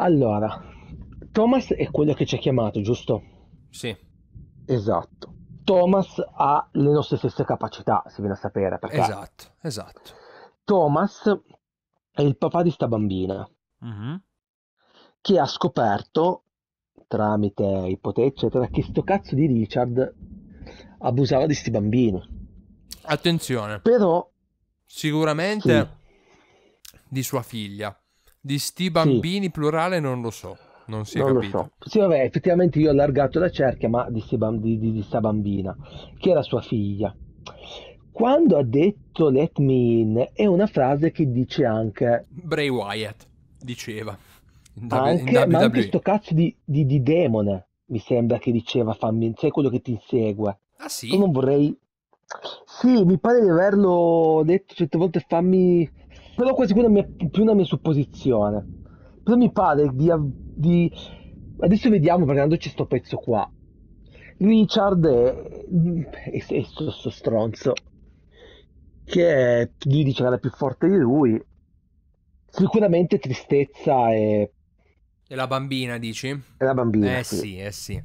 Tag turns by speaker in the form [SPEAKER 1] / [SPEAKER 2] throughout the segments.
[SPEAKER 1] Allora, Thomas è quello che ci ha chiamato, giusto?
[SPEAKER 2] Sì.
[SPEAKER 1] Esatto. Thomas ha le nostre stesse capacità, si viene a sapere, perché
[SPEAKER 2] Esatto, esatto.
[SPEAKER 1] Thomas è il papà di sta bambina
[SPEAKER 2] Mhm.
[SPEAKER 1] che ha scoperto, tramite ipotesi, eccetera, che sto cazzo di Richard abusava di sti bambini.
[SPEAKER 2] Attenzione,
[SPEAKER 1] Però,
[SPEAKER 2] sicuramente di sua figlia. Di sti bambini plurale non lo so, non si è
[SPEAKER 1] non lo
[SPEAKER 2] capito.
[SPEAKER 1] so. Sì, vabbè, effettivamente io ho allargato la cerchia, ma di, bam- di, di- di sta bambina, che era sua figlia. Quando ha detto let me in, è una frase che dice anche,
[SPEAKER 2] Bray Wyatt diceva in, W- in
[SPEAKER 1] anche ma anche sto cazzo di, di, di demone, mi sembra che diceva fammi, sai quello che ti insegue.
[SPEAKER 2] Ah sì?
[SPEAKER 1] Io non vorrei... Sì, mi pare di averlo detto certe volte fammi... Però quasi quella è una mia- più una mia supposizione. Però mi pare di... di- Adesso vediamo perché quando c'è sto pezzo qua. Richard è, è, è sto, sto stronzo che lui dice che era più forte di lui. Sicuramente tristezza e,
[SPEAKER 2] E la bambina, dici?
[SPEAKER 1] e la bambina.
[SPEAKER 2] Eh
[SPEAKER 1] sì.
[SPEAKER 2] sì, eh sì.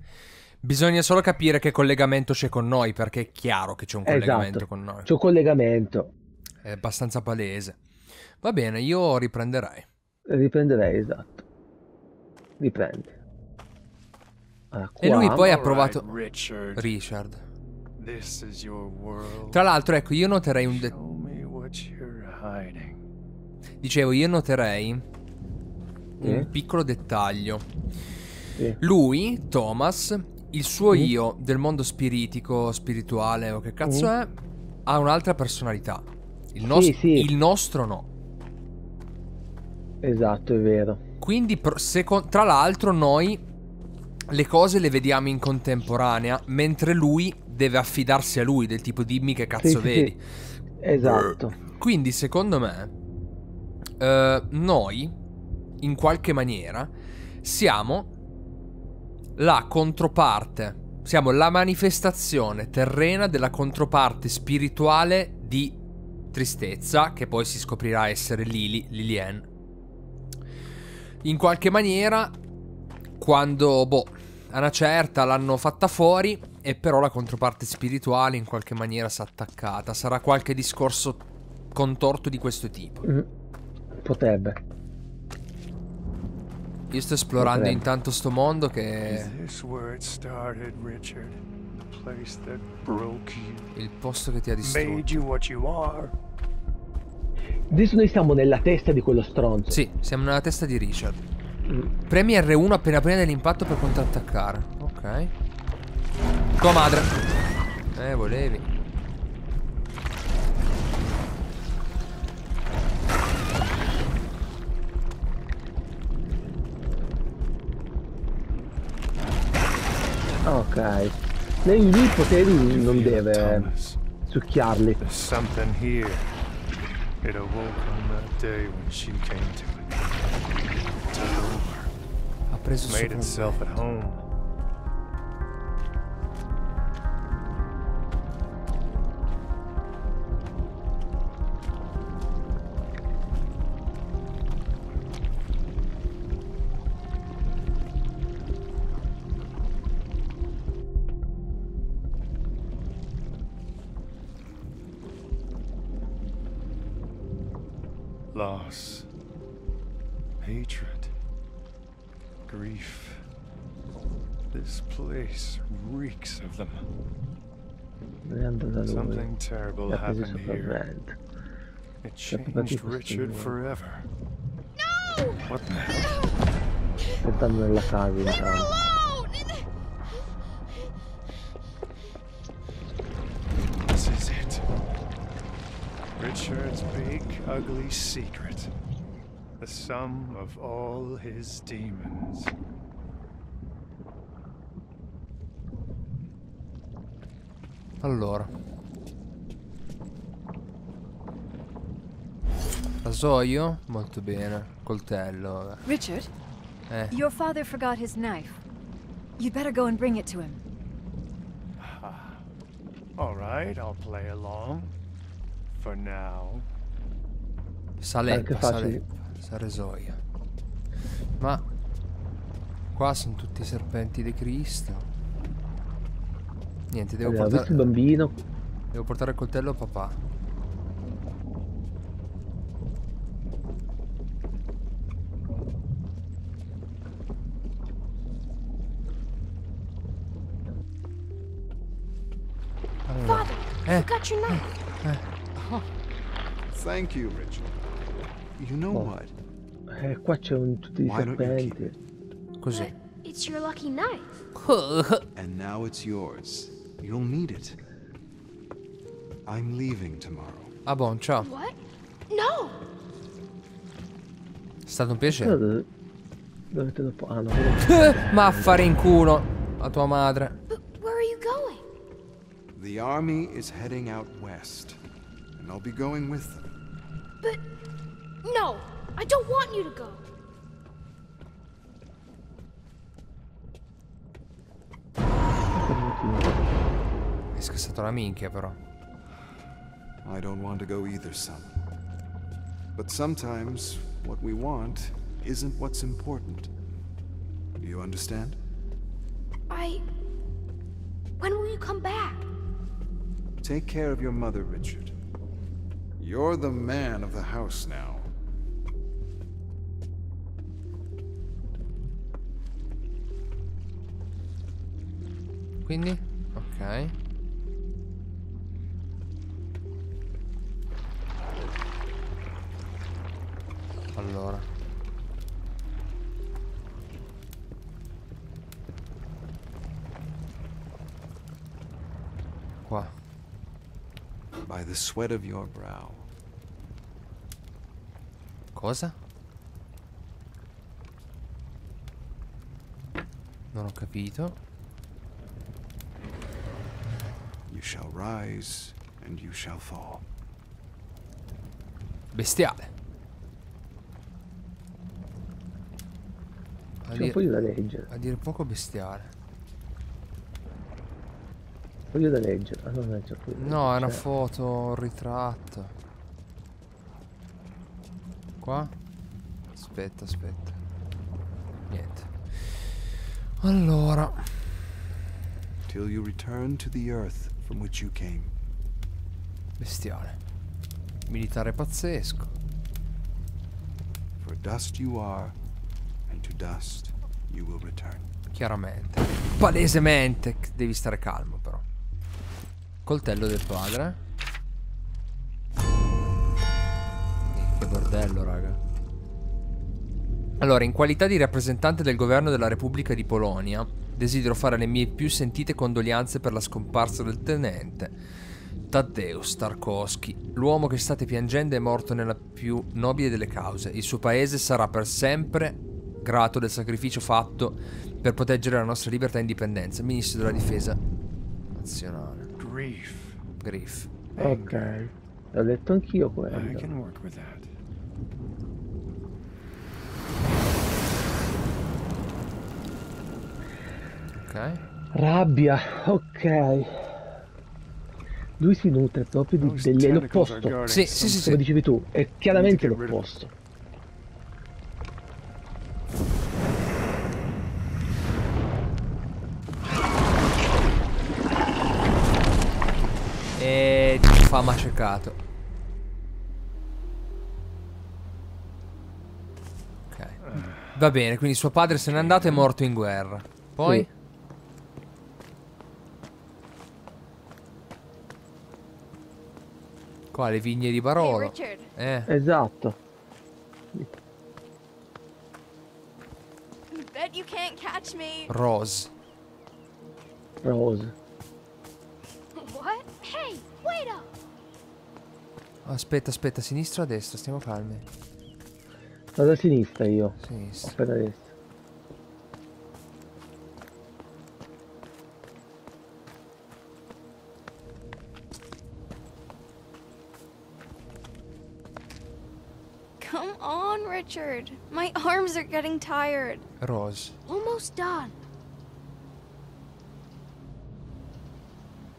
[SPEAKER 2] Bisogna solo capire che collegamento c'è con noi, perché è chiaro che c'è un collegamento
[SPEAKER 1] Esatto.
[SPEAKER 2] con noi.
[SPEAKER 1] C'è un collegamento.
[SPEAKER 2] È abbastanza palese. Va bene, io riprenderei.
[SPEAKER 1] Riprenderei, esatto. Riprendi. Allora,
[SPEAKER 2] E lui poi ha provato...
[SPEAKER 3] Richard.
[SPEAKER 2] Richard.
[SPEAKER 3] This is your world.
[SPEAKER 2] Tra l'altro, ecco, io noterei un... de-. Dicevo, io noterei
[SPEAKER 1] Sì.
[SPEAKER 2] un piccolo dettaglio.
[SPEAKER 1] Sì.
[SPEAKER 2] Lui, Thomas, il suo
[SPEAKER 1] Mm.
[SPEAKER 2] io del mondo spiritico, spirituale o che cazzo è, ha un'altra personalità. Il,
[SPEAKER 1] Sì,
[SPEAKER 2] nos-
[SPEAKER 1] sì.
[SPEAKER 2] il nostro no.
[SPEAKER 1] Esatto, è vero.
[SPEAKER 2] Quindi, seco- tra l'altro, noi le cose le vediamo in contemporanea, mentre lui deve affidarsi a lui, del tipo dimmi che cazzo
[SPEAKER 1] Sì, sì,
[SPEAKER 2] vedi.
[SPEAKER 1] sì. Esatto.
[SPEAKER 2] Quindi, secondo me, eh, noi, in qualche maniera, siamo la controparte, siamo la manifestazione terrena della controparte spirituale di tristezza, che poi si scoprirà essere Lily, Lilien. In qualche maniera, quando, boh, a una certa l'hanno fatta fuori, e però la controparte spirituale in qualche maniera si è attaccata. Sarà qualche discorso contorto di questo tipo.
[SPEAKER 1] Mm. Potrebbe.
[SPEAKER 2] Io sto esplorando
[SPEAKER 1] Potrebbe.
[SPEAKER 2] intanto sto mondo che
[SPEAKER 3] this where it started,
[SPEAKER 2] il posto che ti ha distrutto.
[SPEAKER 1] Adesso noi siamo nella testa di quello stronzo.
[SPEAKER 2] Sì, siamo nella testa di Richard.
[SPEAKER 1] Mm.
[SPEAKER 2] Premi R1 appena prima dell'impatto per contrattaccare. Ok. Tua madre. Eh, volevi.
[SPEAKER 1] Ok. Lei lui i poteri non deve succhiarli.
[SPEAKER 3] There's something here. It awoke on that day when she came to it. Took over. Made itself at home. Loss. Hatred. Grief. This place reeks of them.
[SPEAKER 1] È andato da lui.
[SPEAKER 3] Something terrible
[SPEAKER 1] ha preso
[SPEAKER 3] happened here.
[SPEAKER 1] sopravvento.
[SPEAKER 3] It changed Richard
[SPEAKER 1] io.
[SPEAKER 3] forever. What the hell? Ugly secret. The sum of all his demons.
[SPEAKER 2] Allora. Rasoio? Molto bene. Coltello.
[SPEAKER 4] Richard,
[SPEAKER 2] Eh.
[SPEAKER 4] your father forgot his knife. You'd better go and bring it to him.
[SPEAKER 3] All right, I'll play along. For now.
[SPEAKER 2] Saleppa. Saleppa. Saresoia. Ma Qua sono tutti i serpenti di Cristo. Niente, devo
[SPEAKER 1] Allora,
[SPEAKER 2] portare...
[SPEAKER 1] questo il bambino.
[SPEAKER 2] Devo portare il coltello a papà. Allora,
[SPEAKER 5] Father,
[SPEAKER 2] Eh.
[SPEAKER 5] you got your knife.
[SPEAKER 6] Thank you, Richard. You know
[SPEAKER 1] Oh.
[SPEAKER 6] what?
[SPEAKER 1] Eh, qua c'è un, tutti i
[SPEAKER 6] Why don't you
[SPEAKER 1] serpenti.
[SPEAKER 2] così.
[SPEAKER 5] It's your lucky knife.
[SPEAKER 6] And now it's yours. You'll need it. I'm leaving tomorrow.
[SPEAKER 2] Ah, buon, ciao.
[SPEAKER 5] What? No!
[SPEAKER 2] È stato un piacere.
[SPEAKER 1] dove, dove te lo po- Ah, no. quello-
[SPEAKER 2] Ma affare in culo a tua madre.
[SPEAKER 5] But where are you going?
[SPEAKER 6] The army is heading out west, and I'll be going with them.
[SPEAKER 5] But I don't want you to go.
[SPEAKER 2] Hai scassato la minchia, però.
[SPEAKER 6] I don't want to go either, son. But sometimes what we want isn't what's important. Do you understand?
[SPEAKER 5] I. When will you come back?
[SPEAKER 6] Take care of your mother, Richard. You're the man of the house now.
[SPEAKER 2] Quindi? Ok. Allora. Qua.
[SPEAKER 6] By the sweat of your brow.
[SPEAKER 2] Cosa? Non ho capito.
[SPEAKER 6] You shall rise, and you shall fall.
[SPEAKER 2] Bestiale. A
[SPEAKER 1] un
[SPEAKER 2] dire,
[SPEAKER 1] foglio da leggere.
[SPEAKER 2] a dire poco bestiale.
[SPEAKER 1] Foglio da leggere. Ah, no, non da
[SPEAKER 2] No, è una
[SPEAKER 1] leggere.
[SPEAKER 2] foto, un ritratto. Qua? Aspetta, aspetta. Niente. Allora,
[SPEAKER 6] Till you return to the earth from which you came.
[SPEAKER 2] bestiale. Militare pazzesco.
[SPEAKER 6] For dust you are, and to dust you will return.
[SPEAKER 2] Chiaramente. Palesemente. Devi stare calmo, però. Coltello del padre. Che bordello, raga. Allora, in qualità di rappresentante del governo della Repubblica di Polonia, desidero fare le mie più sentite condoglianze per la scomparsa del tenente Tadeusz Tarkovsky. L'uomo che state piangendo è morto nella più nobile delle cause. Il suo paese sarà per sempre grato del sacrificio fatto per proteggere la nostra libertà e indipendenza. Ministro della Difesa Nazionale.
[SPEAKER 3] Grief.
[SPEAKER 2] Griff.
[SPEAKER 1] Ok. L'ho letto anch'io
[SPEAKER 3] I
[SPEAKER 1] quello.
[SPEAKER 3] can work with that.
[SPEAKER 2] Ok.
[SPEAKER 1] Rabbia, ok. Lui si nutre proprio di, dell'opposto.
[SPEAKER 2] Sì, sì, sì.
[SPEAKER 1] Come dicevi tu, è chiaramente l'opposto.
[SPEAKER 2] E fa macecato. Ok. Va bene, quindi suo padre se n'è andato e è morto in guerra. Poi?
[SPEAKER 1] Sì.
[SPEAKER 2] Qua le vigne di
[SPEAKER 5] Hey,
[SPEAKER 2] Barolo.
[SPEAKER 5] Richard.
[SPEAKER 2] Eh,
[SPEAKER 1] Esatto.
[SPEAKER 5] Bet you can't catch me.
[SPEAKER 2] Rose.
[SPEAKER 1] Rose.
[SPEAKER 5] What? Hey, wait up.
[SPEAKER 2] Aspetta, aspetta, sinistra o destra? Stiamo calmi.
[SPEAKER 1] Vado a sinistra io.
[SPEAKER 2] Sinistra.
[SPEAKER 1] Appena adesso.
[SPEAKER 5] Come Richard. My arms are getting tired.
[SPEAKER 2] Rose.
[SPEAKER 5] Almost done.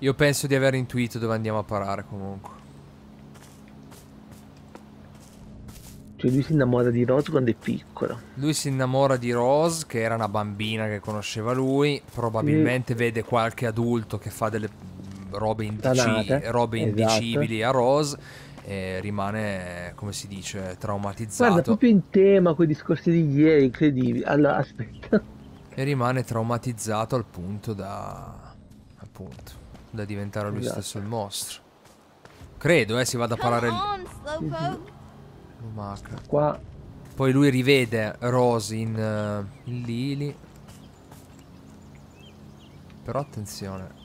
[SPEAKER 2] Io penso di aver intuito dove andiamo a parare comunque.
[SPEAKER 1] Cioè lui si innamora di Rose quando è piccolo.
[SPEAKER 2] Lui si innamora di Rose, che era una bambina che conosceva lui. Probabilmente vede qualche adulto che fa delle robe, indici- robe
[SPEAKER 1] esatto.
[SPEAKER 2] indicibili a Rose. E rimane, come si dice, traumatizzato.
[SPEAKER 1] Guarda, proprio in tema con i discorsi di ieri, incredibili. Allora, aspetta.
[SPEAKER 2] E rimane traumatizzato al punto da. appunto. da diventare lui
[SPEAKER 1] Esatto.
[SPEAKER 2] stesso il mostro. Credo, eh, si vada a parare
[SPEAKER 5] Slowpoke.
[SPEAKER 2] lumaca.
[SPEAKER 1] Qua
[SPEAKER 2] Poi lui rivede Rose in, eh, in Lily. Però attenzione.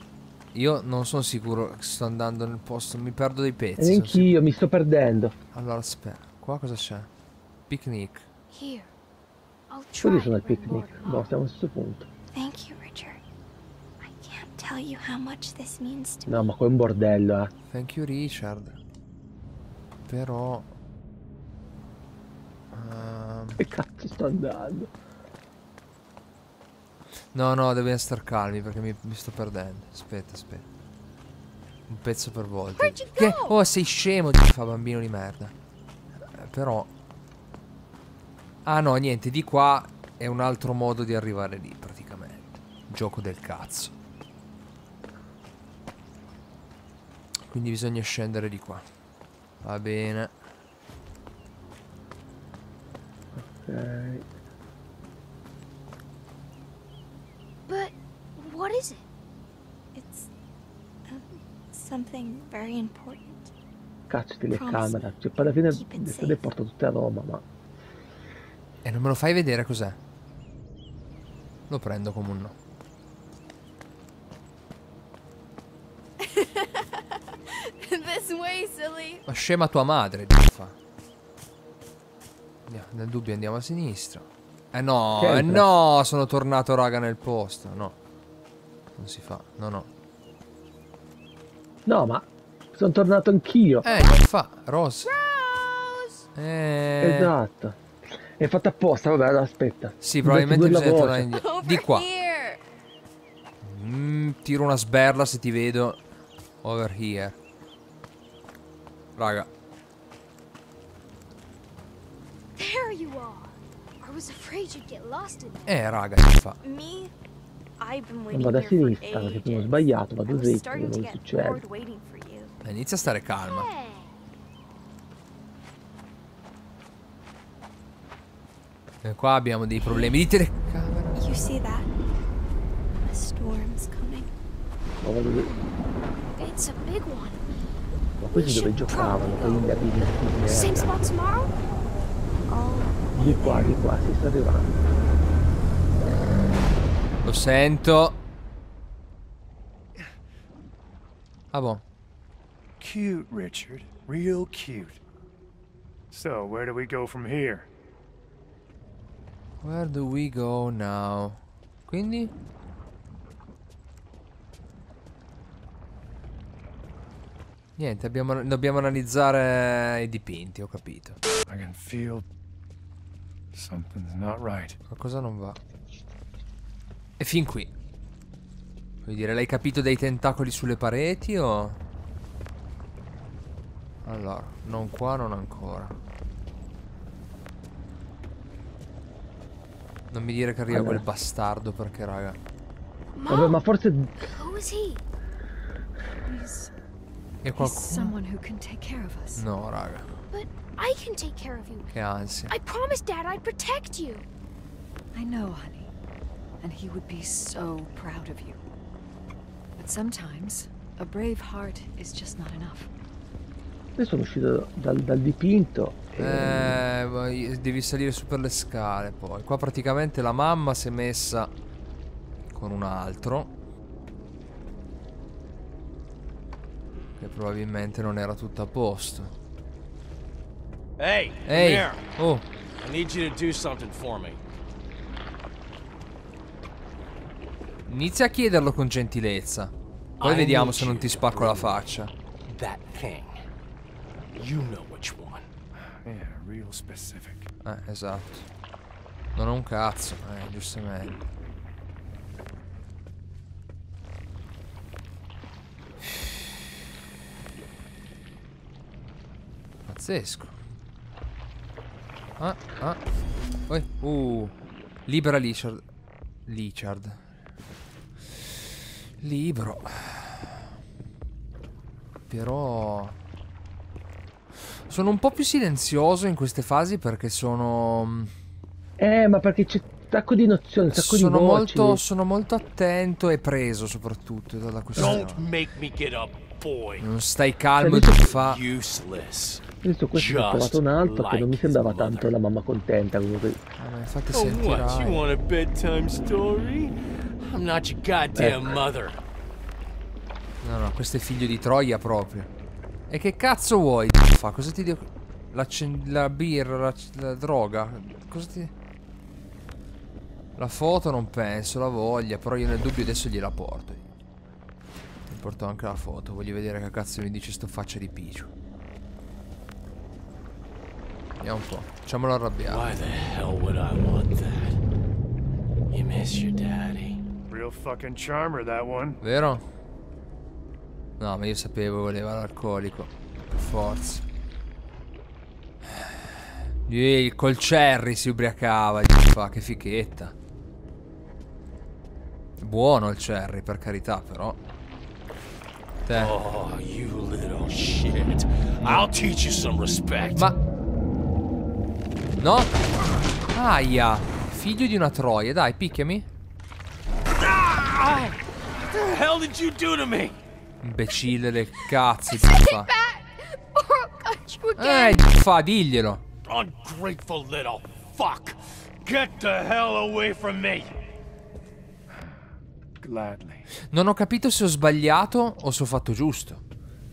[SPEAKER 2] Io non sono sicuro che sto andando nel posto. Mi perdo dei pezzi. sono
[SPEAKER 1] neanch'io mi sto perdendo.
[SPEAKER 2] Allora aspetta. Qua cosa c'è? Picnic.
[SPEAKER 1] Quelli sono al
[SPEAKER 5] bring
[SPEAKER 1] picnic.
[SPEAKER 5] Morgan
[SPEAKER 1] No, siamo allo stesso punto.
[SPEAKER 5] Thank you, Richard. I can't tell you how much this means to me.
[SPEAKER 1] No, ma qua è un bordello, eh.
[SPEAKER 2] Thank you Richard. Però... ehm,
[SPEAKER 1] Che cazzo sto andando?
[SPEAKER 2] No, no, dobbiamo star calmi perché mi, mi sto perdendo. Aspetta, aspetta. Un pezzo per volta. Che? Oh, sei scemo, ti fa bambino di merda. Eh, però... Ah no, niente, di qua è un altro modo di arrivare lì, praticamente. Gioco del cazzo. Quindi bisogna scendere di qua. Va bene.
[SPEAKER 1] Ok.
[SPEAKER 5] But what is it? It's um, something very important.
[SPEAKER 1] Cazzo telecamera. Cioè, poi alla fine le porto tutte a Roma, ma...
[SPEAKER 2] E non me lo fai vedere cos'è? Lo prendo come un no.
[SPEAKER 5] this way, silly.
[SPEAKER 2] Ma scema tua madre, fa. Andiamo, nel dubbio andiamo a sinistra. Eh no, eh no, sono tornato raga nel posto. No. Non si fa, no no.
[SPEAKER 1] No, ma... Sono tornato anch'io.
[SPEAKER 2] Eh, che fa? Rose.
[SPEAKER 5] Rose!
[SPEAKER 2] Eh.
[SPEAKER 1] Esatto. È fatto apposta, vabbè, allora aspetta.
[SPEAKER 2] Sì, probabilmente bisogna tornare indietro. Di qua. Mm, tiro una sberla se ti vedo. Over here. Raga.
[SPEAKER 5] There you are. I was afraid you'd get lost in there.
[SPEAKER 2] Eh, raga, che fa?
[SPEAKER 5] Me? I've been
[SPEAKER 1] Non
[SPEAKER 5] waiting
[SPEAKER 1] vado a sinistra perché
[SPEAKER 5] ages.
[SPEAKER 1] sbagliato, vado dritto,
[SPEAKER 5] starting
[SPEAKER 1] non
[SPEAKER 5] to
[SPEAKER 1] mi
[SPEAKER 5] get
[SPEAKER 1] succede.
[SPEAKER 5] bored waiting for you.
[SPEAKER 2] Eh, Inizia a stare calma. E qua abbiamo dei problemi di telecamera.
[SPEAKER 5] You see that? A storm's coming.
[SPEAKER 1] Ma vado lì.
[SPEAKER 5] It's a big one.
[SPEAKER 1] Ma questi dove giocavano? Quelli da di
[SPEAKER 5] Same spot tomorrow? Oh,
[SPEAKER 1] Di qua, di qua, si sta arrivando.
[SPEAKER 2] Lo sento. Ah, boh.
[SPEAKER 3] Cute, Richard. Real cute. So, where do we go from here?
[SPEAKER 2] Where do we go now? Quindi? Niente, abbiamo- dobbiamo analizzare i dipinti, ho capito.
[SPEAKER 3] I can feel something's not right.
[SPEAKER 2] Qualcosa non va. E fin qui. Vuoi dire, l'hai capito dei tentacoli sulle pareti o... Allora, non qua, non ancora. Non mi dire che arriva
[SPEAKER 1] Allora.
[SPEAKER 2] quel bastardo perché, raga.
[SPEAKER 1] Vabbè, ma forse...
[SPEAKER 5] who is he?
[SPEAKER 4] He's,
[SPEAKER 2] E qualcuno... No, raga.
[SPEAKER 5] But I can take care of you.
[SPEAKER 2] Che ansia.
[SPEAKER 5] I promised Dad I'd protect you.
[SPEAKER 4] I know, honey. And he would be so proud of you. But sometimes, a brave heart is just not enough.
[SPEAKER 1] Io sono uscito dal, dal dipinto e...
[SPEAKER 2] Eh, devi salire su per le scale poi. Qua praticamente la mamma si è messa con un altro. Che probabilmente non era tutto a posto.
[SPEAKER 7] Hey,
[SPEAKER 2] Ehi!
[SPEAKER 7] here.
[SPEAKER 2] Oh,
[SPEAKER 7] I need you to do something for me.
[SPEAKER 2] Inizia a chiederlo con gentilezza. Poi
[SPEAKER 7] I
[SPEAKER 2] vediamo se non ti spacco la faccia.
[SPEAKER 7] That thing. You know which one.
[SPEAKER 3] Yeah, real specific.
[SPEAKER 2] Eh, esatto. Non ho un cazzo, eh, giustamente. Pazzesco. Ah, ah. Oi, uh. Libera Lichard. Lichard. Libro. Però... Sono un po' più silenzioso in queste fasi perché sono...
[SPEAKER 1] Eh, ma perché c'è un sacco di nozioni, un sacco
[SPEAKER 2] Sono
[SPEAKER 1] di voci.
[SPEAKER 2] molto, sono molto attento e preso soprattutto dalla questione.
[SPEAKER 7] Don't make me get up, boy.
[SPEAKER 2] Non stai calmo e
[SPEAKER 1] Cioè,
[SPEAKER 2] ti fa...
[SPEAKER 7] Useless.
[SPEAKER 1] Adesso questo ho trovato un altro che non mi
[SPEAKER 7] like
[SPEAKER 1] sembrava tanto la mamma contenta comunque.
[SPEAKER 2] Ah, ma infatti
[SPEAKER 7] Oh, what? You want a bedtime story? I'm not your goddamn mother.
[SPEAKER 2] No, no, questo è figlio di Troia proprio. E che cazzo vuoi? Fa, cosa ti dico? La, la birra, la, la droga. Cosa ti... La foto non penso, la voglia, però io nel dubbio adesso gliela porto. Ti porto anche la foto, voglio vedere che cazzo mi dice sto faccia di Pichu. Vediamo un po', facciamolo arrabbiare.
[SPEAKER 7] Why the hell would I want that? You miss your daddy.
[SPEAKER 3] Real fucking charmer, that one.
[SPEAKER 2] Vero? No, ma io sapevo voleva l'alcolico. Per forza. Ehi, col cherry si ubriacava. gli Fa, che fichetta. Buono il cherry, per carità, però. Te.
[SPEAKER 7] Oh, you little shit. I'll teach you some respect.
[SPEAKER 2] Ma... No? Aia. Figlio di una troia. Dai, picchiami. Imbecille del cazzo. Gli fa.
[SPEAKER 5] Or I'll cut you
[SPEAKER 2] Eh,
[SPEAKER 5] again.
[SPEAKER 2] gli fa, diglielo.
[SPEAKER 7] Ungrateful little fuck. Get the hell away from me.
[SPEAKER 3] Gladly.
[SPEAKER 2] Non ho capito se ho sbagliato o se ho fatto giusto.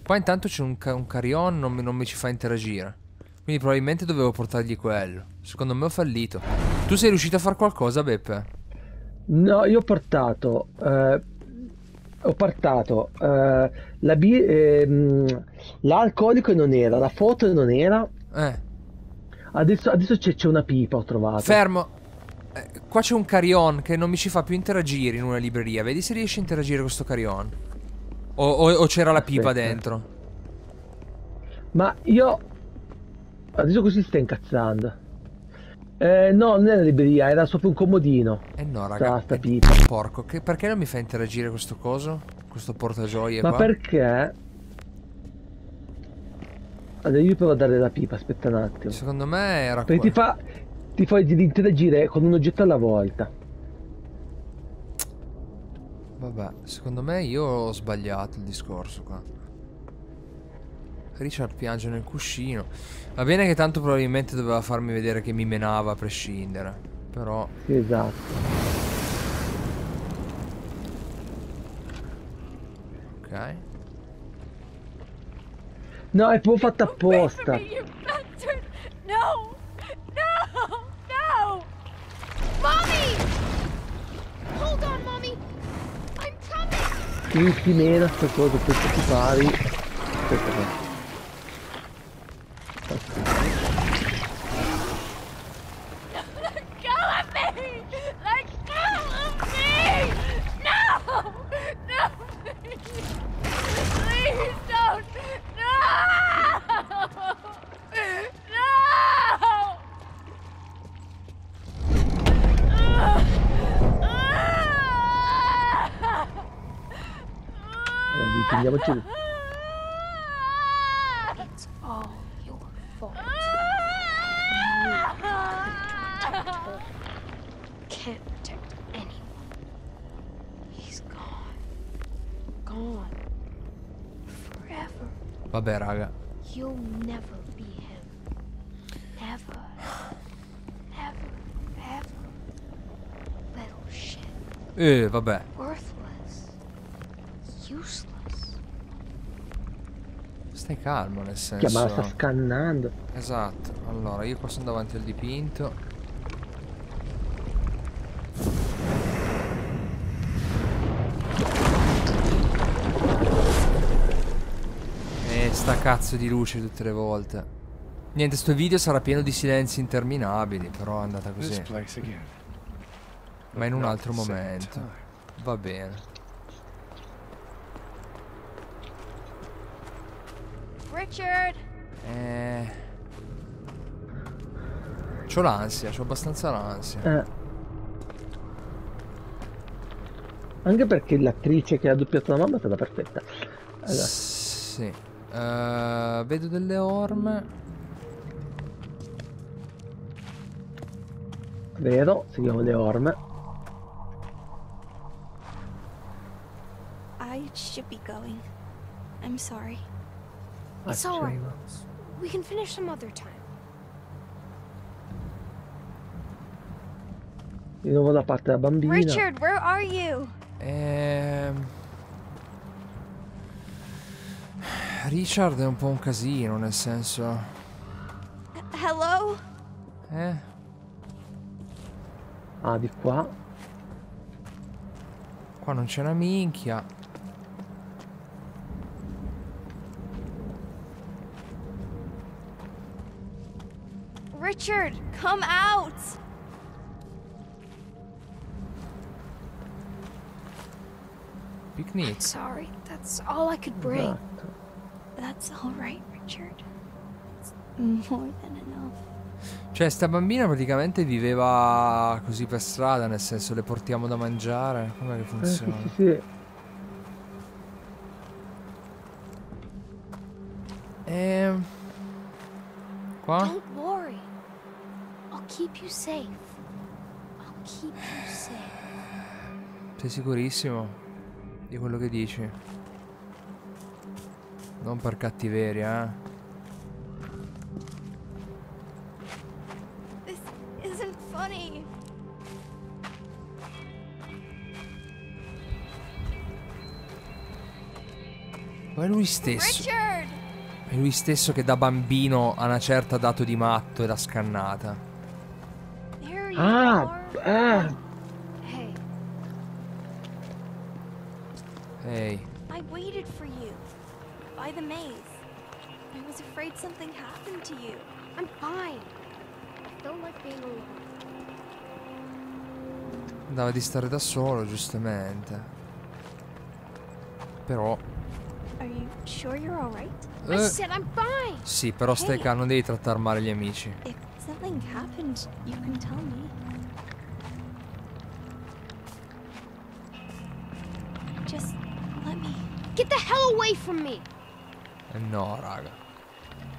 [SPEAKER 2] Qua intanto c'è un, ca- un carillon, non mi, non mi ci fa interagire. Quindi probabilmente dovevo portargli quello. Secondo me ho fallito. Tu sei riuscito a fare qualcosa, Beppe?
[SPEAKER 1] No, io ho portato. eh, ho portato eh, la bi- ehm, l'alcolico non era, la foto non era.
[SPEAKER 2] Eh,
[SPEAKER 1] Adesso, adesso c'è, c'è una pipa, ho trovato.
[SPEAKER 2] fermo. Eh, qua c'è un carillon che non mi ci fa più interagire in una libreria. Vedi se riesci a interagire con sto carillon. O, o- o c'era la pipa
[SPEAKER 1] Aspetta.
[SPEAKER 2] dentro.
[SPEAKER 1] Ma io. Adesso così sta incazzando. Eh, no, non era libreria, era sopra un comodino.
[SPEAKER 2] Eh no,
[SPEAKER 1] Sta-
[SPEAKER 2] raga.
[SPEAKER 1] sta
[SPEAKER 2] eh,
[SPEAKER 1] pipa.
[SPEAKER 2] porco, che- perché non mi fa interagire questo coso? Questo portagioie
[SPEAKER 1] Ma
[SPEAKER 2] qua?
[SPEAKER 1] perché? Allora io provo a dare la pipa, aspetta un attimo.
[SPEAKER 2] Secondo me era
[SPEAKER 1] Perché ti fa. Ti fa interagire con un oggetto alla volta.
[SPEAKER 2] Vabbè, secondo me io ho sbagliato il discorso qua. Richard piange nel cuscino. Va bene che tanto probabilmente doveva farmi vedere che mi menava a prescindere. Però,
[SPEAKER 1] Sì, esatto.
[SPEAKER 2] ok.
[SPEAKER 1] No, è proprio
[SPEAKER 5] from
[SPEAKER 1] apposta.
[SPEAKER 5] me! No! No! No! Mommy! Hold on, Mommy! I'm coming!
[SPEAKER 1] Ti, ti mena sta cosa, poi ti pari. Aspetta, aspetta.
[SPEAKER 5] Let go of me! Let go of me! No! No! Please, please don't! No! No!
[SPEAKER 1] Eh, riprendiamoci.
[SPEAKER 5] It's all your fault. Can't protect anyone. He's gone. Gone. Forever.
[SPEAKER 2] Vabbè, raga.
[SPEAKER 5] You'll never be him. Never. Never. Ever. Little shit.
[SPEAKER 2] Eh, vabbè.
[SPEAKER 5] Worthless. Useless.
[SPEAKER 2] Stai calmo nel
[SPEAKER 1] Che ma la sta
[SPEAKER 2] senso.
[SPEAKER 1] scannando.
[SPEAKER 2] Esatto. Allora, io qua sono davanti al dipinto. Cazzo di luce tutte le volte. Niente, sto video sarà pieno di silenzi interminabili, però è andata così. Ma in un altro momento. Va bene.
[SPEAKER 5] Richard!
[SPEAKER 2] Eh... C'ho l'ansia, c'ho abbastanza l'ansia.
[SPEAKER 1] Eh. Anche perché l'attrice che ha doppiato la mamma è stata perfetta. Allora,
[SPEAKER 2] Sì. Eh, vedo delle orme.
[SPEAKER 1] vero, seguiamo le orme.
[SPEAKER 5] I should be going. I'm sorry.
[SPEAKER 8] It's
[SPEAKER 1] Ah,
[SPEAKER 8] alright.
[SPEAKER 1] scema.
[SPEAKER 8] We can finish some other time.
[SPEAKER 1] Di nuovo da parte della bambina.
[SPEAKER 5] Richard, where are you?
[SPEAKER 2] Ehm... Richard è un po' un casino, nel senso...
[SPEAKER 5] Hello?
[SPEAKER 2] Eh?
[SPEAKER 1] Ah, di qua.
[SPEAKER 2] Qua non c'è una minchia.
[SPEAKER 5] Richard, come out!
[SPEAKER 2] Picnic.
[SPEAKER 8] Sorry, that's all I could bring.
[SPEAKER 5] That's all right, Richard. It's more than enough.
[SPEAKER 2] Cioè, sta bambina praticamente viveva così per strada, nel senso le portiamo da mangiare. Com'è che
[SPEAKER 1] Eh, sì,
[SPEAKER 2] funziona?
[SPEAKER 1] sì, sì.
[SPEAKER 2] Ehm... Qua?
[SPEAKER 8] Don't worry. I'll keep you safe. I'll keep you safe.
[SPEAKER 2] Sei sicurissimo di quello che dici? Non per cattiveria, eh?
[SPEAKER 5] This isn't funny.
[SPEAKER 2] Ma è lui stesso.
[SPEAKER 5] Richard!
[SPEAKER 2] È lui stesso che da bambino a una certa ha dato di matto e l'ha scannata.
[SPEAKER 1] Ah, ah,
[SPEAKER 8] Hey,
[SPEAKER 2] Ehi,
[SPEAKER 5] I waited for you. By the maze. I was afraid something happened to you.
[SPEAKER 8] I'm fine. I don't like being alone.
[SPEAKER 2] andava di stare da solo, giustamente. Però...
[SPEAKER 5] Are you sure you're alright?
[SPEAKER 8] I
[SPEAKER 2] Eh,
[SPEAKER 8] said I'm fine.
[SPEAKER 2] sì, però stai
[SPEAKER 5] Hey.
[SPEAKER 2] calmo, non devi trattare male gli amici.
[SPEAKER 5] If something happened, you can tell me. Just let me.
[SPEAKER 8] Get the hell away from me.
[SPEAKER 2] No, raga.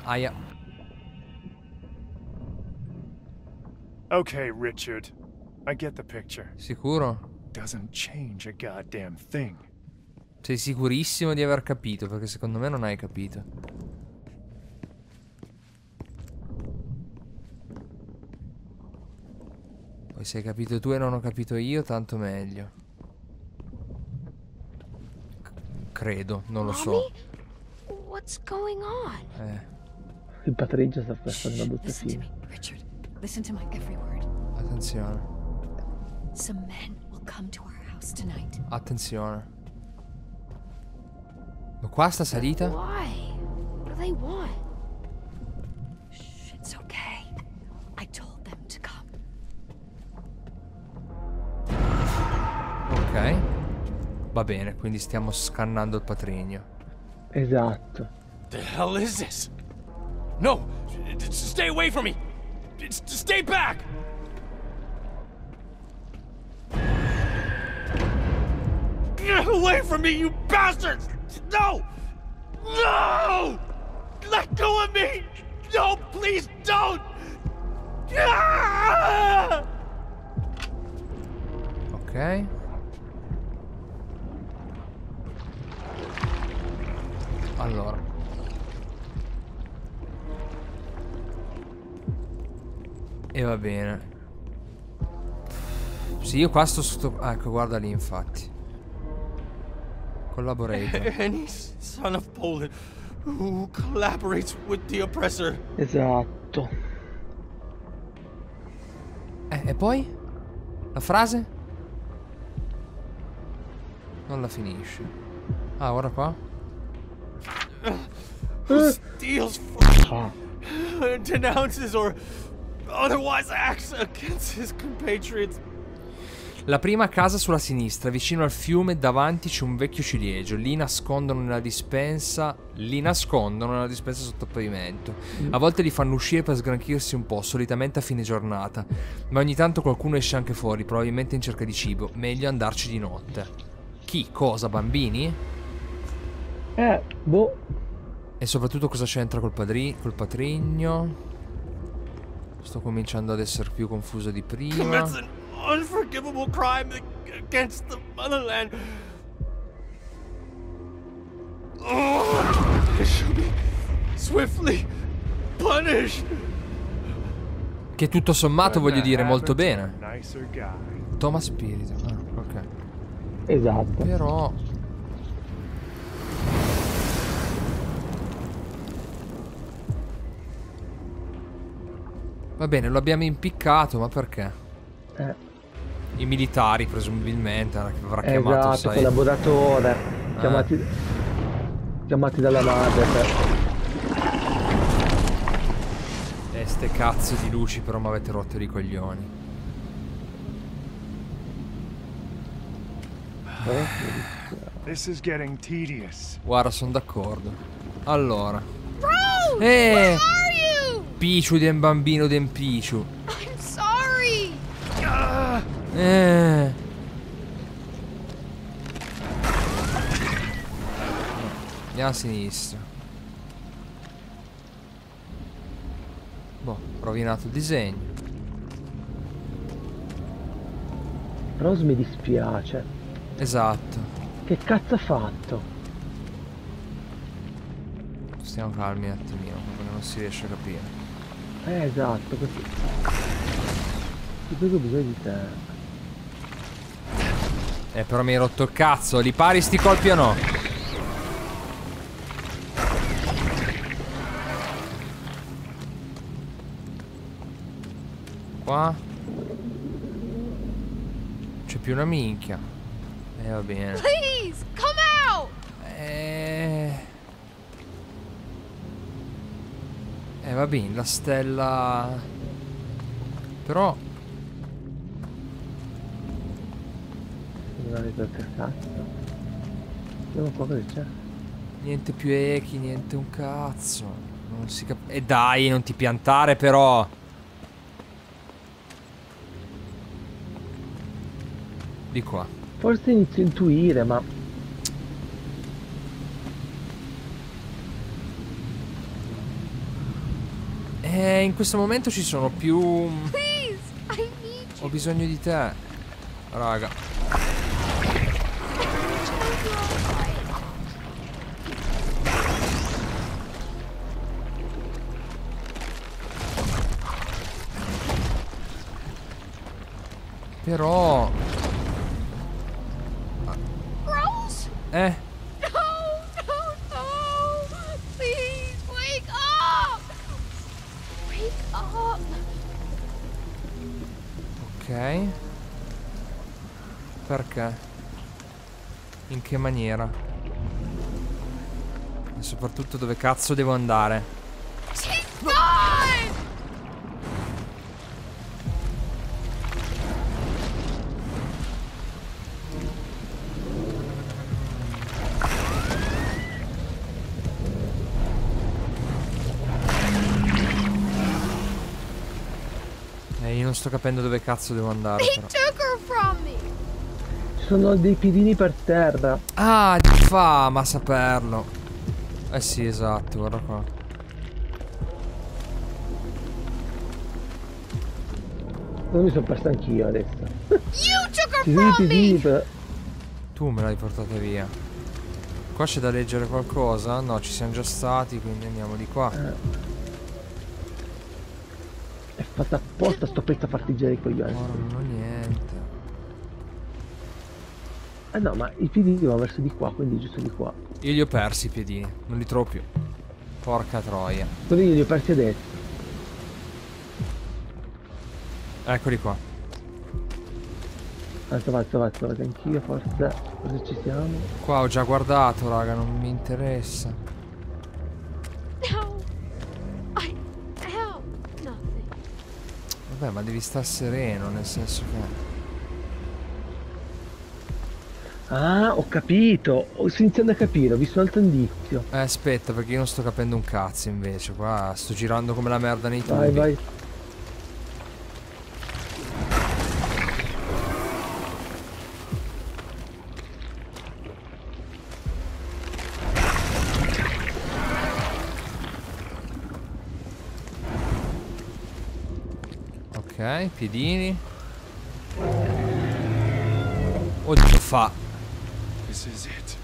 [SPEAKER 2] Aia.
[SPEAKER 3] Okay, Richard. I get the picture.
[SPEAKER 2] Sicuro?
[SPEAKER 3] Doesn't change a goddamn thing.
[SPEAKER 2] Sei sicurissimo di aver capito? Perché secondo me non hai capito. Poi se hai capito tu e non ho capito io, tanto meglio. C- credo, non lo so.
[SPEAKER 8] What's going on?
[SPEAKER 2] Eh,
[SPEAKER 1] il patreggio sta facendo una
[SPEAKER 4] Shh,
[SPEAKER 1] brutta fine.
[SPEAKER 4] Richard. Listen to my every word.
[SPEAKER 2] attenzione.
[SPEAKER 4] Some men will come to our house tonight.
[SPEAKER 2] Attenzione. Ma qua sta salita?
[SPEAKER 8] Why? What do they want?
[SPEAKER 4] Shh, it's okay. I told them to come.
[SPEAKER 2] Ok. Va bene, quindi stiamo scannando il patrigno.
[SPEAKER 1] Esatto.
[SPEAKER 7] The hell is this? No! d- d- Stay away from me! Stay back! Get away from me, you bastards! No! No! Let go of me! No, please don't! Ah!
[SPEAKER 2] Ok. Allora. E va bene. Sì, io qua sto sotto... ah, ecco, guarda lì, infatti. Collaborator.
[SPEAKER 7] Any son of Poland who collaborates with the oppressor
[SPEAKER 1] Esatto.
[SPEAKER 2] Eh, e poi? La frase? Non la finisce. Ah, guarda qua.
[SPEAKER 7] Who steals from denounces or otherwise acts against his compatriots
[SPEAKER 2] La prima casa sulla sinistra, vicino al fiume, davanti c'è un vecchio ciliegio. Li nascondono nella dispensa. Li nascondono nella dispensa sotto il pavimento. A volte li fanno uscire per sgranchirsi un po', solitamente a fine giornata. Ma ogni tanto qualcuno esce anche fuori, probabilmente in cerca di cibo. Meglio andarci di notte. Chi? Cosa? Bambini?
[SPEAKER 1] Eh, boh.
[SPEAKER 2] E soprattutto cosa c'entra col, padri- col patrigno? Sto cominciando ad essere più confuso di prima.
[SPEAKER 7] Commits an unforgivable crime ag- against the motherland. Oh, it should be swiftly punished.
[SPEAKER 2] Che tutto sommato voglio dire molto bene. Thomas Spirito. Ah, ok.
[SPEAKER 1] Esatto.
[SPEAKER 2] Però. Va bene, lo abbiamo impiccato, ma perché?
[SPEAKER 1] Eh,
[SPEAKER 2] I militari, presumibilmente, avrà chiamato,
[SPEAKER 1] esatto,
[SPEAKER 2] sai.
[SPEAKER 1] collaboratore.
[SPEAKER 2] Ah.
[SPEAKER 1] Chiamati, chiamati dalla madre per...
[SPEAKER 2] E ste cazzo di luci, però mi avete rotto i coglioni.
[SPEAKER 1] eh?
[SPEAKER 3] This is getting tedious.
[SPEAKER 2] Guarda, sono d'accordo. Allora.
[SPEAKER 8] Rose!
[SPEAKER 2] Eh! Picciu den bambino den Picciu.
[SPEAKER 8] I'm sorry.
[SPEAKER 2] Eh. Andiamo a sinistra. Boh, ho rovinato il disegno.
[SPEAKER 1] Rose mi dispiace.
[SPEAKER 2] Esatto.
[SPEAKER 1] Che cazzo ha fatto?
[SPEAKER 2] Stiamo calmi un attimino, perché non si riesce a capire.
[SPEAKER 1] Eh, esatto, così. Questo ho bisogno di te.
[SPEAKER 2] Eh, però mi hai rotto il cazzo. Li pari sti colpi o no? Qua. C'è più una minchia. Eh, va bene.
[SPEAKER 8] Please, come out.
[SPEAKER 2] Eh... Eh, va bene, la stella... Però... Niente più echi, niente un cazzo. Non si capisce. E dai, non ti piantare però. Di qua.
[SPEAKER 1] Forse inizio a intuire, ma...
[SPEAKER 2] Eh, in questo momento ci sono più... Ho bisogno di te. Raga. Però... Eh, Perché? In che maniera? E soprattutto dove cazzo devo andare? Eh, io non sto capendo dove cazzo devo andare però.
[SPEAKER 1] Sono dei piedini per terra.
[SPEAKER 2] Ah, di fama saperlo. Eh sì, esatto, guarda qua.
[SPEAKER 1] Non mi sono perso anch'io adesso.
[SPEAKER 8] You took her
[SPEAKER 1] piedini per...
[SPEAKER 2] Tu me l'hai portata via. Qua c'è da leggere qualcosa? No, ci siamo già stati, quindi andiamo di qua.
[SPEAKER 1] È fatta apposta sto pezzo a farti girare i coglioni. Eh no, ma i piedini vanno verso di qua, quindi giusto di qua.
[SPEAKER 2] Io li ho persi i piedini, non li trovo più. Porca troia.
[SPEAKER 1] Quelli io li ho persi adesso.
[SPEAKER 2] Eccoli qua.
[SPEAKER 1] Alza, alza, alza, alza, anch'io forse. Forse ci siamo.
[SPEAKER 2] Qua ho già guardato, raga, non mi interessa.
[SPEAKER 8] No. I am nothing.
[SPEAKER 2] Vabbè, ma devi stare sereno, nel senso che...
[SPEAKER 1] Ah, ho capito. Sto iniziando a capire, ho visto un altro indizio.
[SPEAKER 2] Eh, aspetta, perché io non sto capendo un cazzo invece. Qua sto girando come la merda nei tubi.
[SPEAKER 1] Vai, vai.
[SPEAKER 2] Ok, piedini. Oddio fa.
[SPEAKER 3] This is it.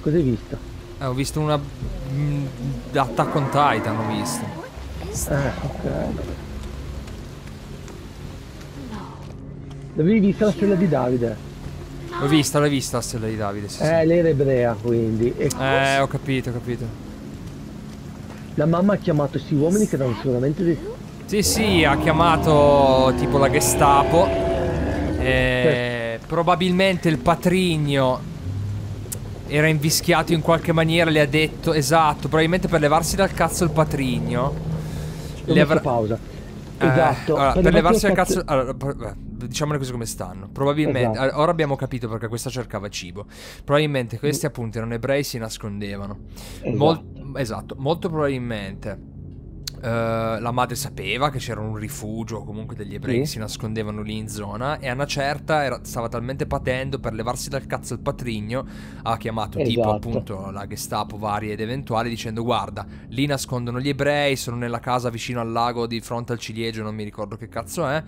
[SPEAKER 1] Cosa hai visto?
[SPEAKER 2] Eh, ho visto una. mm, Attack on Titan, ho visto.
[SPEAKER 1] Eh,
[SPEAKER 8] that?
[SPEAKER 1] ok.
[SPEAKER 8] No.
[SPEAKER 1] L'avevi vista la stella di Davide?
[SPEAKER 2] L'ho vista, l'hai vista la stella di Davide, sì, sì.
[SPEAKER 1] Eh, lei era ebrea, quindi. E
[SPEAKER 2] Eh, ho capito, ho capito.
[SPEAKER 1] la mamma ha chiamato questi uomini che erano sicuramente dei...
[SPEAKER 2] Sì, sì, ha chiamato tipo la Gestapo. E probabilmente il patrigno era invischiato in qualche maniera, le ha detto, esatto, probabilmente per levarsi dal cazzo il patrigno.
[SPEAKER 1] Ho
[SPEAKER 2] Le avrà-
[SPEAKER 1] pausa.
[SPEAKER 2] Eh,
[SPEAKER 1] esatto.
[SPEAKER 2] allora, per levarsi dal
[SPEAKER 1] cazzo-
[SPEAKER 2] cazzo. Allora, beh, diciamole così come stanno. Probabilmente.
[SPEAKER 1] Esatto.
[SPEAKER 2] eh, Ora abbiamo capito perché questa cercava cibo. Probabilmente questi appunto erano ebrei si nascondevano.
[SPEAKER 1] Esatto.
[SPEAKER 2] Mol- esatto, molto probabilmente. Eh, la madre sapeva che c'era un rifugio o comunque degli ebrei
[SPEAKER 1] Sì.
[SPEAKER 2] che si nascondevano lì in zona e a una certa era- stava talmente patendo per levarsi dal cazzo il patrigno ha chiamato tipo
[SPEAKER 1] Esatto.
[SPEAKER 2] appunto la Gestapo varie ed eventuali dicendo guarda lì nascondono gli ebrei sono nella casa vicino al lago di fronte al ciliegio non mi ricordo che cazzo è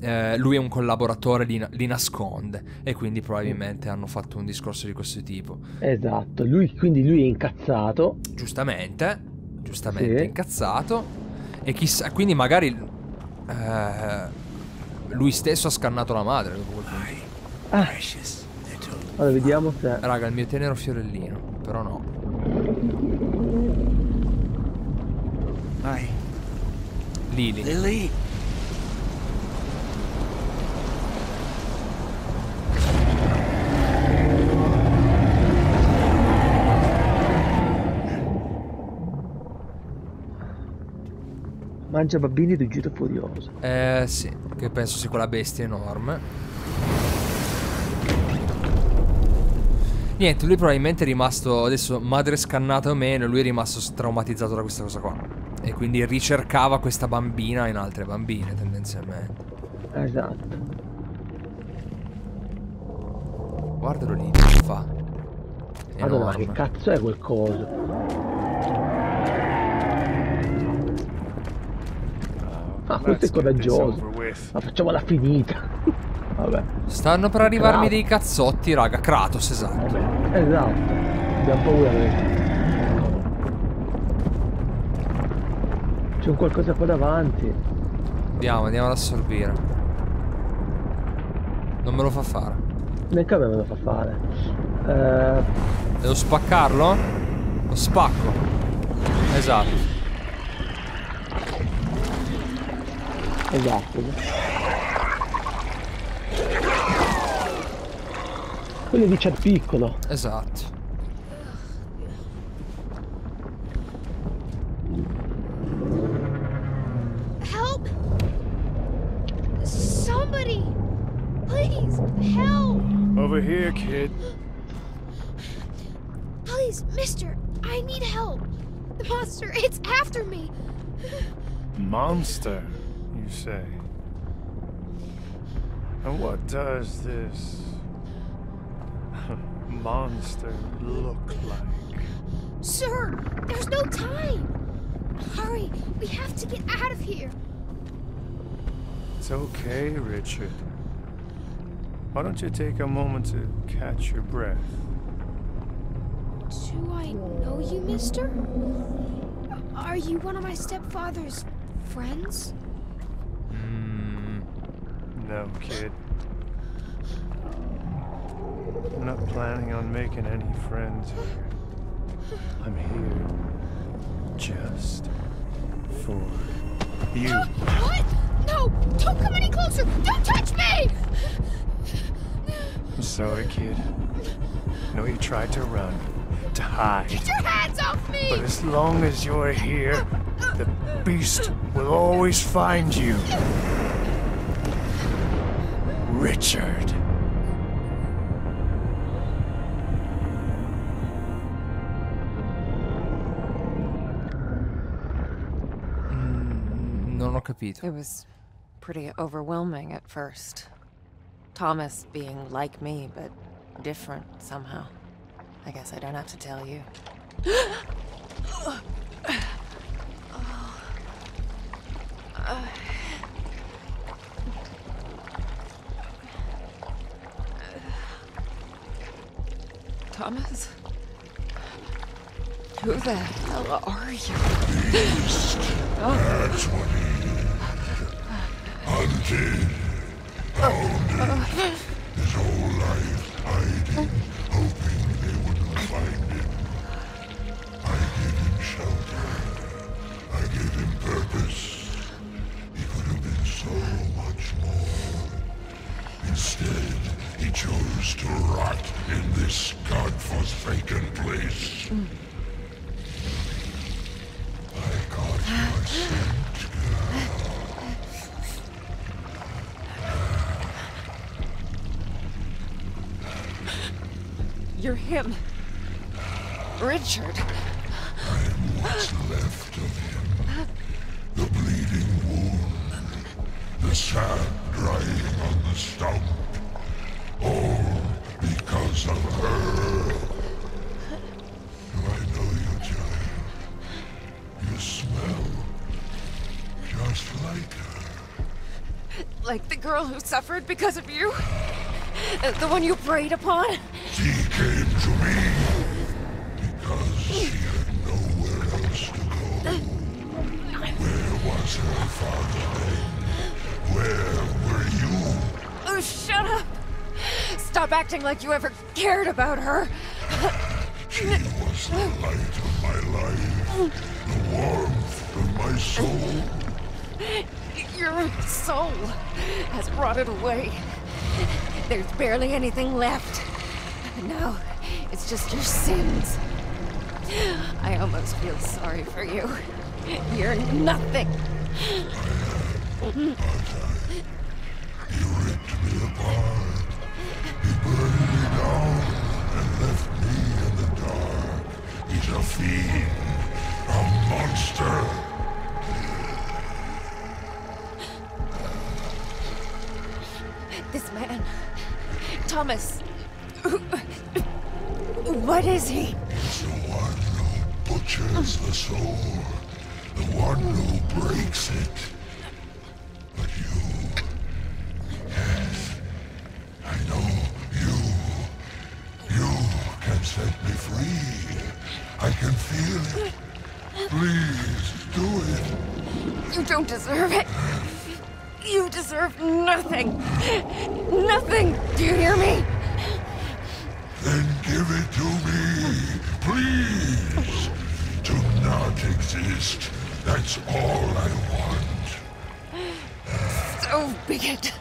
[SPEAKER 2] Eh, lui è un collaboratore li, li nasconde e quindi probabilmente hanno fatto un discorso di questo tipo
[SPEAKER 1] Esatto, lui, quindi lui è incazzato.
[SPEAKER 2] giustamente giustamente
[SPEAKER 1] Sì.
[SPEAKER 2] incazzato e chissà quindi magari eh, lui stesso ha scannato la madre dopo quel punto.
[SPEAKER 1] Ah, allora vediamo se...
[SPEAKER 2] raga il mio tenero fiorellino però no
[SPEAKER 7] Hi.
[SPEAKER 2] Lily
[SPEAKER 7] Lily.
[SPEAKER 1] Mangia bambini di Gito Furioso.
[SPEAKER 2] Eh sì, che penso sia quella bestia enorme. Niente, lui probabilmente è rimasto adesso madre scannata o meno, lui è rimasto traumatizzato da questa cosa qua. E quindi ricercava questa bambina in altre bambine tendenzialmente.
[SPEAKER 1] Esatto.
[SPEAKER 2] Guardalo lì, che fa.
[SPEAKER 1] Ma che cazzo è quel coso? Ah, questo è coraggioso. Ma facciamola finita. Vabbè,
[SPEAKER 2] Stanno per arrivarmi
[SPEAKER 1] Kratos.
[SPEAKER 2] dei cazzotti, raga. Kratos, esatto.
[SPEAKER 1] vabbè. Esatto. Abbiamo paura adesso. C'è un qualcosa qua davanti.
[SPEAKER 2] Andiamo, andiamo ad assorbire. Non me lo fa fare.
[SPEAKER 1] Neanche a me me lo fa fare. Eh,
[SPEAKER 2] Devo spaccarlo? Lo spacco. Esatto.
[SPEAKER 1] Esatto. Quello è Richard Piccolo.
[SPEAKER 2] Esatto.
[SPEAKER 8] Help! Somebody! Please, help!
[SPEAKER 3] Over here, kid.
[SPEAKER 8] Please, mister, I need help. The monster, it's after me.
[SPEAKER 3] Monster, you say? And what does this monster look like?
[SPEAKER 8] Sir, there's no time. Hurry, we have to get out of here.
[SPEAKER 3] It's okay, Richard. Why don't you take a moment to catch your breath?
[SPEAKER 8] Do I know you, mister? Are you one of my stepfather's friends?
[SPEAKER 3] No, kid. I'm not planning on making any friends here. I'm here just for you.
[SPEAKER 8] What? No! Don't come any closer! Don't touch me!
[SPEAKER 3] I'm sorry, kid. I know you tried to run, to hide.
[SPEAKER 8] Get your hands off me!
[SPEAKER 3] But as long as you're here, the beast will always find you. Richard.
[SPEAKER 2] Mm, non ho capito.
[SPEAKER 9] It was pretty overwhelming at first. Thomas being like me, but different somehow. I guess I don't have to tell you. oh. Uh. Thomas? Who the hell are you?
[SPEAKER 10] That's what he is. Hunted. Founded. His whole life hiding, to rot in this godforsaken place. I
[SPEAKER 9] suffered because of you? The one you preyed upon?
[SPEAKER 10] She came to me because she had nowhere else to go. Where was her father then? Where were you?
[SPEAKER 9] Oh, shut up! Stop acting like you ever cared about her.
[SPEAKER 10] She was the light of my life, the warmth of my soul.
[SPEAKER 9] Your soul has rotted away. There's barely anything left. Now, it's just your sins. I almost feel sorry for you. You're nothing.
[SPEAKER 10] He ripped me apart. He burned me down and left me in the dark. He's a fiend, a monster.
[SPEAKER 9] Man, Thomas. What is he?
[SPEAKER 10] He's the one who butchers the soul, the one who breaks it. But you, yes, I know you. You can set me free. I can feel it. Please do it.
[SPEAKER 9] You don't deserve it. You deserve nothing. Nothing. Do you hear me?
[SPEAKER 10] Then give it to me, please. To not exist. That's all I want.
[SPEAKER 9] So be it.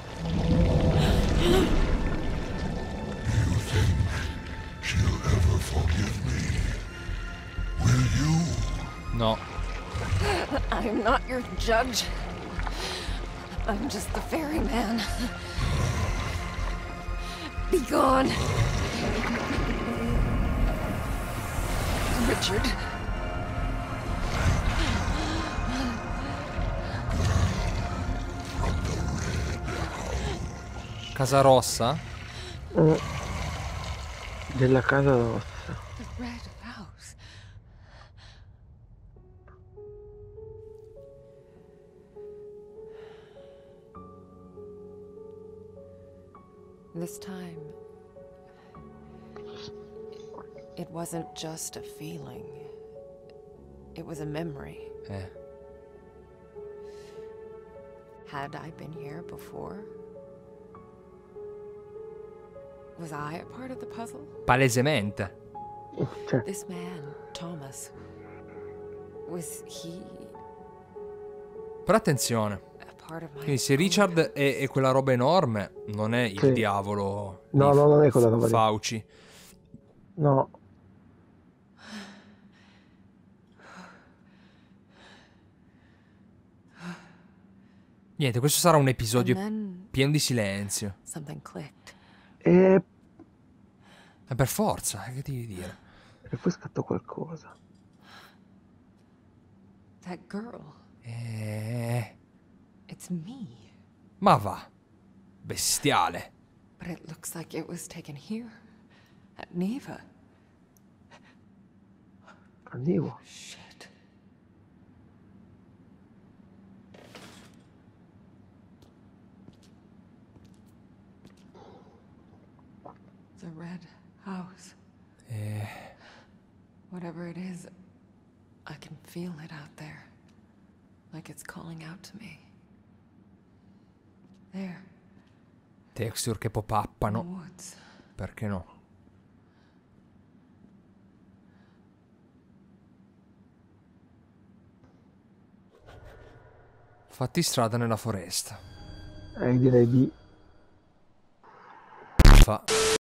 [SPEAKER 10] You think she'll ever forgive me? Will you?
[SPEAKER 2] No.
[SPEAKER 9] I'm not your judge. I'm just the ferryman. Be gone. Richard.
[SPEAKER 2] Casa Rossa?
[SPEAKER 1] Eh, della Casa Rossa.
[SPEAKER 9] This time, it wasn't just a feeling. It was a memory.
[SPEAKER 2] Eh.
[SPEAKER 9] Had I been here before? Was I a part of the puzzle?
[SPEAKER 2] Palesemente.
[SPEAKER 9] This man, Thomas, was he
[SPEAKER 2] Però attenzione. Quindi se Richard è, è quella roba enorme, non è il
[SPEAKER 1] Sì.
[SPEAKER 2] diavolo
[SPEAKER 1] No, no, non è quella roba.
[SPEAKER 2] Fauci.
[SPEAKER 1] no.
[SPEAKER 2] Niente, questo sarà un episodio
[SPEAKER 9] then
[SPEAKER 2] pieno di silenzio.
[SPEAKER 1] E,
[SPEAKER 2] E per forza, che devi dire?
[SPEAKER 1] e poi scattò qualcosa.
[SPEAKER 9] That girl.
[SPEAKER 2] Eh,
[SPEAKER 9] It's me.
[SPEAKER 2] Mava. Bestiale.
[SPEAKER 9] But it looks like it was taken here. At Neva.
[SPEAKER 1] Andiamo.
[SPEAKER 9] Shit. The red house.
[SPEAKER 2] Yeah.
[SPEAKER 9] Whatever it is, I can feel it out there. Like it's calling out to me.
[SPEAKER 2] Texture che pop-uppano. Perché no? Fatti strada nella foresta.
[SPEAKER 1] Eh, direi di...
[SPEAKER 2] Fa.